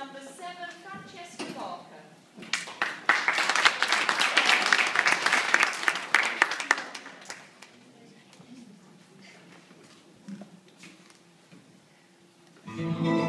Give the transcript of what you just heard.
number seven, Francesca Barker. Mm -hmm.